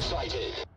Enemy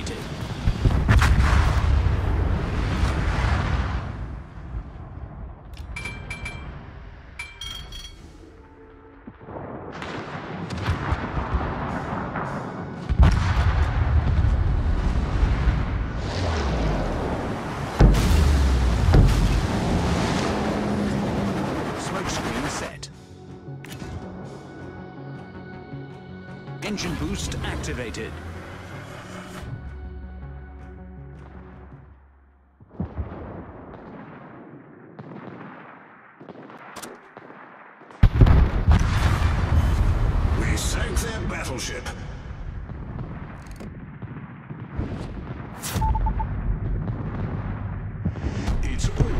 eliminated. engine boost activated. It's